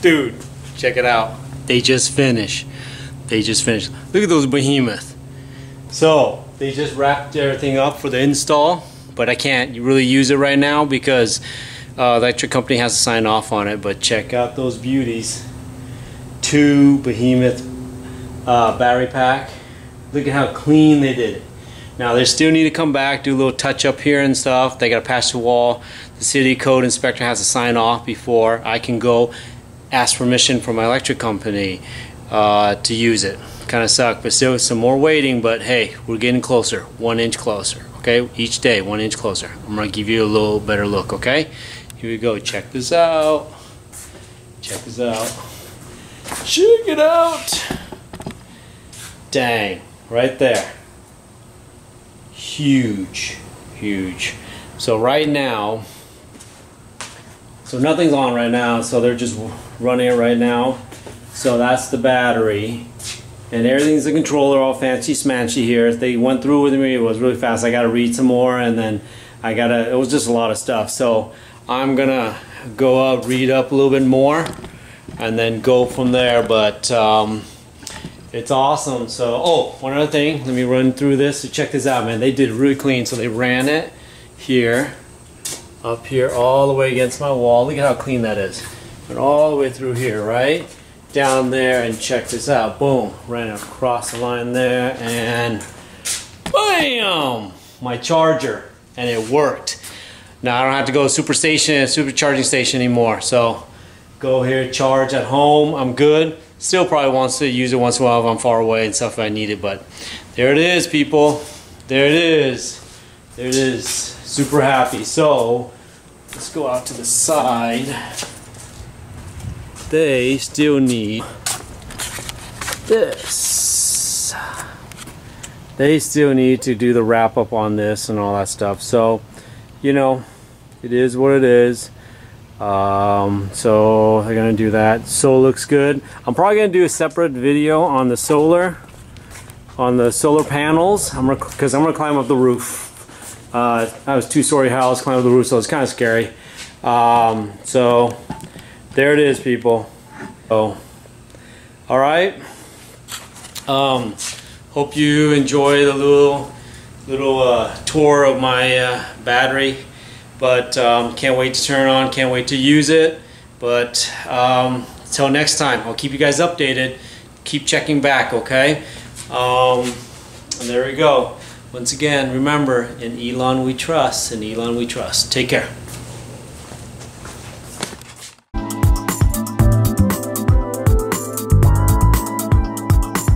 Dude, check it out. They just finished. They just finished. Look at those behemoth. So, they just wrapped everything up for the install, but I can't really use it right now because uh, electric company has to sign off on it. But check out those beauties. Two behemoth uh, battery pack. Look at how clean they did it. Now they still need to come back, do a little touch up here and stuff. They got to patch the wall. The city code inspector has to sign off before I can go ask permission from my electric company uh, to use it. Kind of suck, but still some more waiting. But hey, we're getting closer, one inch closer. Okay, each day one inch closer. I'm gonna give you a little better look. Okay, here we go. Check this out. Check this out. Check it out. Dang, right there huge, huge. So right now, so nothing's on right now, so they're just running it right now. So that's the battery. And everything's the controller, all fancy smanchy here. They went through with me, it was really fast. I gotta read some more and then I gotta, it was just a lot of stuff. So I'm gonna go out, read up a little bit more and then go from there. But um, it's awesome. So, oh, one other thing. Let me run through this. So check this out, man. They did really clean. So they ran it here, up here, all the way against my wall. Look at how clean that is. Went all the way through here, right? Down there, and check this out. Boom. Ran across the line there, and BAM! My charger. And it worked. Now I don't have to go to super station, super charging station anymore. So go here, charge at home. I'm good still probably wants to use it once in a while if I'm far away and stuff if I need it. But there it is, people. There it is. There it is. Super happy. So let's go out to the side. They still need this. They still need to do the wrap up on this and all that stuff. So, you know, it is what it is. Um, so they're gonna do that. So looks good. I'm probably gonna do a separate video on the solar, on the solar panels. I'm because I'm gonna climb up the roof. Uh, I was two-story house, climb up the roof, so it's kind of scary. Um, so there it is, people. Oh, all right. Um, hope you enjoy the little little uh, tour of my uh, battery but um, can't wait to turn on, can't wait to use it. But um, until next time, I'll keep you guys updated. Keep checking back, okay? Um, and there we go. Once again, remember, in Elon we trust, in Elon we trust. Take care.